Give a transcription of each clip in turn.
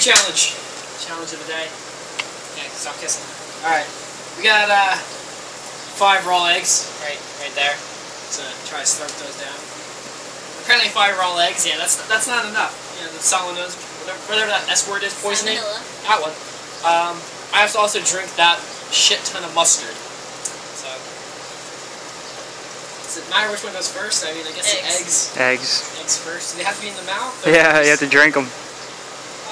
food challenge. Challenge of the day. Okay, stop kissing. Alright. We got uh five raw eggs right right there. So try to slurp those down. Apparently five raw eggs, yeah, that's that's not enough. You know, the salmonella, whatever, whatever that S word is, poisoning. Salmonella. That one. Um, I have to also drink that shit ton of mustard. So does it matter which one goes first? I mean, I guess the Eggs. eggs Eggs. eggs first. Do they have to be in the mouth? Yeah, you have to drink them.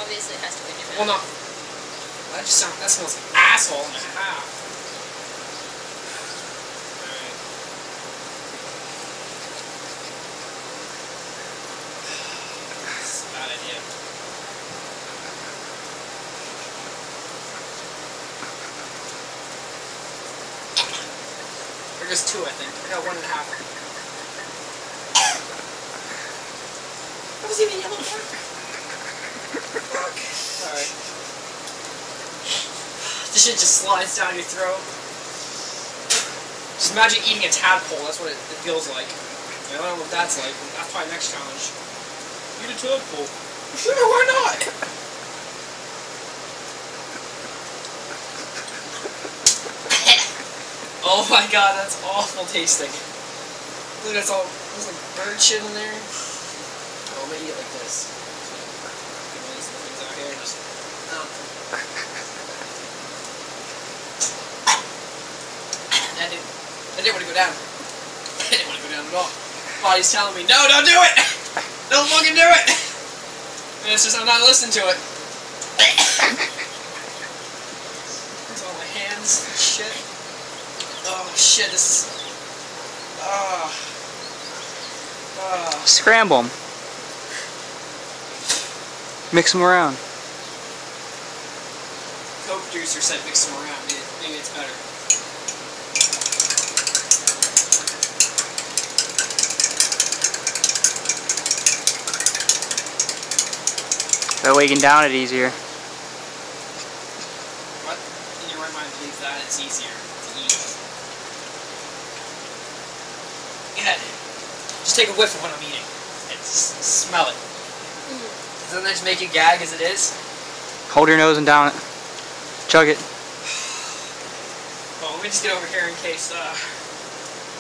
Obviously, has to be in your Well, mouth. no. That just sounds. That smells like asshole and a half. Alright. This a bad idea. Just two, I think. I got one and a half. That was even yellow This shit just slides down your throat. Just imagine eating a tadpole, that's what it, it feels like. I don't know what that's like. That's probably next challenge. Eat a tadpole. Sure, why not? oh my god, that's awful tasting. Look, that's all, there's like bird shit in there. Oh, I'm gonna eat it like this. Get all these things out here and just. That didn't, that didn't want to go down. I didn't want to go down at all. Body's telling me, no, don't do it! Don't fucking do it! And it's just, I'm not listening to it. It's all my hands and shit. Oh shit, this is. Oh. Oh. Scramble them. Mix them around. Coke producer said mix them around. Maybe, maybe it's better. That way you can down it easier. What in your right mind believes that it's easier to eat? Go ahead. Just take a whiff of what I'm eating. And smell it. Mm. Doesn't that just make you gag as it is? Hold your nose and down it. Chug it. Well, let me just get over here in case, uh...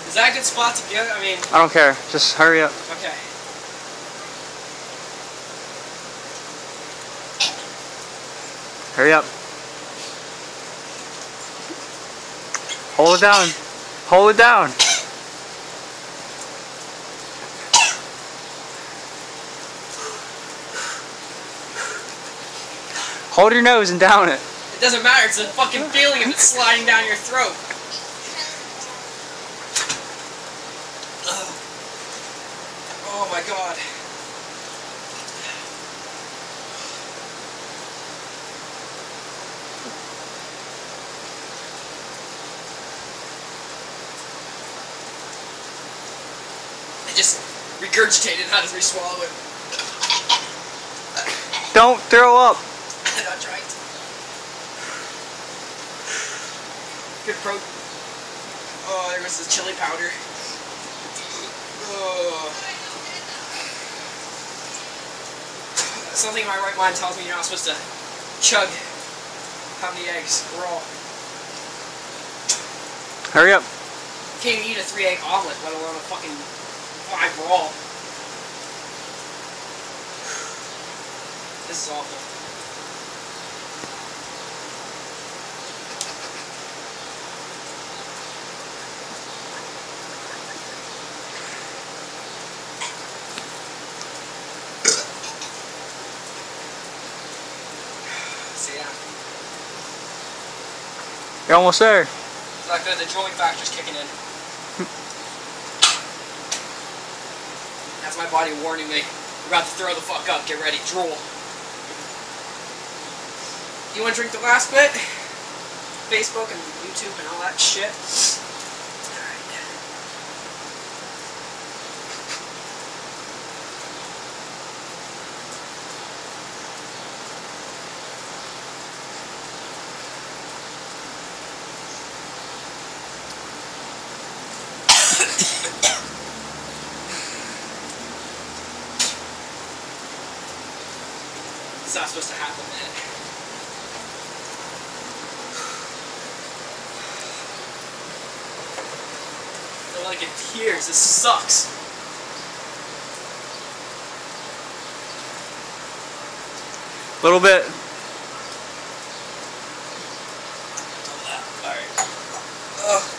Is that a good spot to get? I mean, I don't care. Just hurry up. okay. Hurry up. Hold it down. Hold it down. Hold your nose and down it. It doesn't matter, it's a fucking feeling of it sliding down your throat. Oh my god. I just regurgitated how to re-swallow it. Don't throw up. That's right. Good pro. Oh, there goes the chili powder. Oh. Something in my right mind tells me you're not supposed to chug how many eggs raw. Hurry up. Can't even eat a three egg omelet, let alone a fucking five raw. This is awful. Yeah, You're almost there. it's not good. The drooling factor's kicking in. That's my body warning me. We're about to throw the fuck up. Get ready. Drool. You want to drink the last bit? Facebook and YouTube and all that shit. It's not supposed to happen, man. I'm like in tears. This sucks. A Little bit. Alright. Ugh.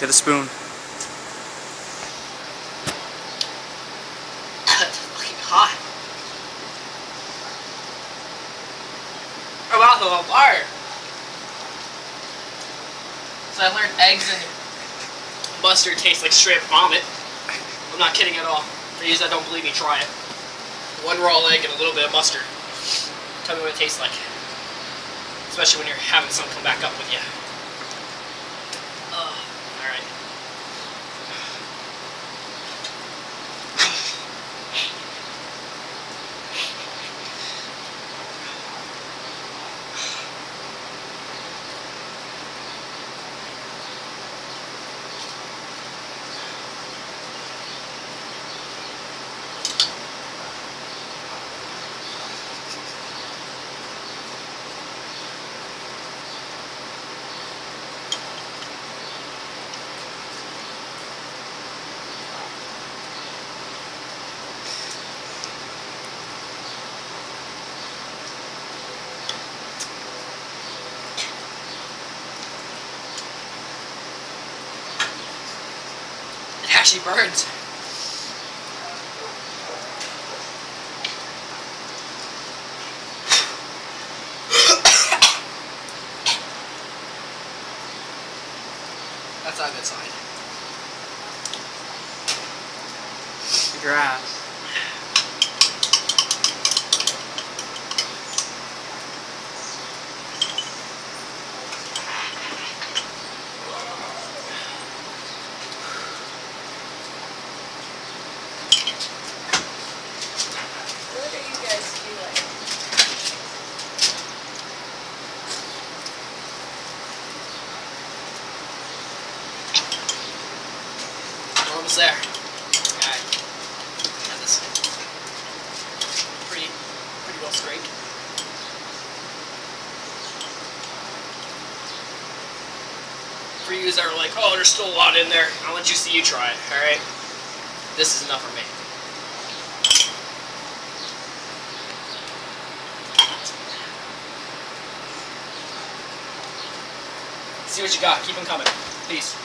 Get a spoon. Fucking hot. The fire. So I learned eggs and mustard taste like straight vomit. I'm not kidding at all. For you that don't believe me, try it. One raw egg and a little bit of mustard. Tell me what it tastes like. Especially when you're having someone come back up with you. Ugh. Alright. It actually burns. That's not a good sign. Your We're there. This. Pretty, pretty well scraped. For you that are like, oh, there's still a lot in there, I'll let you see you try it, alright? This is enough for me. See what you got. Keep them coming. Peace.